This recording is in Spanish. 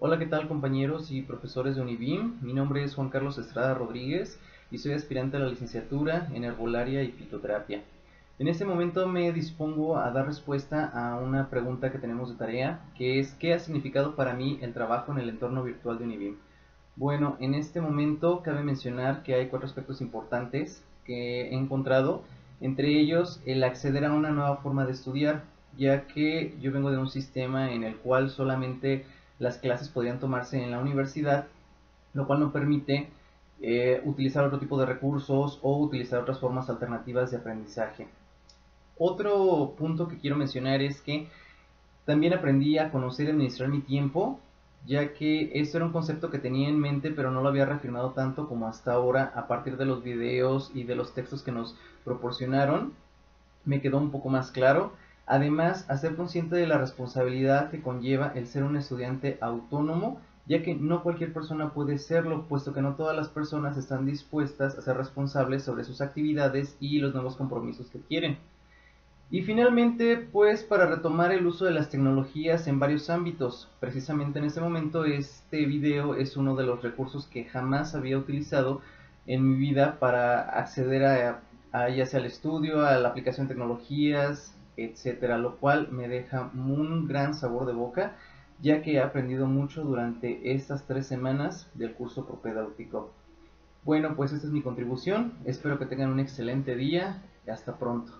Hola, ¿qué tal compañeros y profesores de Univim? Mi nombre es Juan Carlos Estrada Rodríguez y soy aspirante a la licenciatura en Herbolaria y Fitoterapia. En este momento me dispongo a dar respuesta a una pregunta que tenemos de tarea, que es ¿qué ha significado para mí el trabajo en el entorno virtual de Univim? Bueno, en este momento cabe mencionar que hay cuatro aspectos importantes que he encontrado, entre ellos el acceder a una nueva forma de estudiar, ya que yo vengo de un sistema en el cual solamente las clases podrían tomarse en la universidad, lo cual no permite eh, utilizar otro tipo de recursos o utilizar otras formas alternativas de aprendizaje. Otro punto que quiero mencionar es que también aprendí a conocer y administrar mi tiempo, ya que esto era un concepto que tenía en mente pero no lo había reafirmado tanto como hasta ahora a partir de los videos y de los textos que nos proporcionaron. Me quedó un poco más claro Además, a ser consciente de la responsabilidad que conlleva el ser un estudiante autónomo, ya que no cualquier persona puede serlo, puesto que no todas las personas están dispuestas a ser responsables sobre sus actividades y los nuevos compromisos que quieren. Y finalmente, pues para retomar el uso de las tecnologías en varios ámbitos, precisamente en este momento este video es uno de los recursos que jamás había utilizado en mi vida para acceder a, a ya sea al estudio, a la aplicación de tecnologías, etcétera, lo cual me deja un gran sabor de boca, ya que he aprendido mucho durante estas tres semanas del curso propedéutico. Bueno, pues esta es mi contribución, espero que tengan un excelente día y hasta pronto.